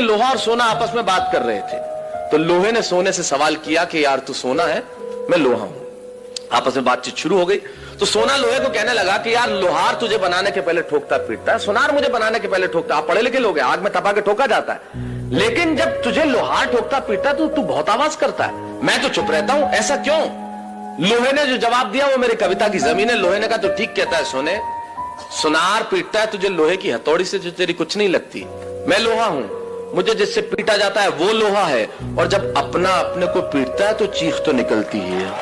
लोहा और सोना आपस में बात कर रहे थे। तो लोहे ने सोने से सवाल किया कि यार तू सोना है, मैं लोहा हूँ। आपस में बातचीत शुरू हो गई। तो सोना लोहे को कहने लगा कि यार लोहार तुझे बनाने के पहले ठोकता, पीटता है। सोनार मुझे बनाने के पहले ठोकता। आप पढ़े लिखे लोग आग में तपा के ठोका जाता है। लेकिन जब तुझे लोहार ठोकता, पीटता तो तू बहुत आवाज़ करता है। मैं तो चुप रहता हूँ, ऐसा क्यों? लोहे ने जो जवाब दिया, वो मेरी कविता की ज़मीन है। लोहे ने कहा तो ठीक कहता है सोने। सुनार पीटता है तुझे लोहे की हथौड़ी से, जो तेरी कुछ नहीं लगती। मैं लोहा हूँ। मुझे जिससे पीटा जाता है, वो लोहा है। और जब अपना अपने को पीटता है तो चीख तो निकलती ही है।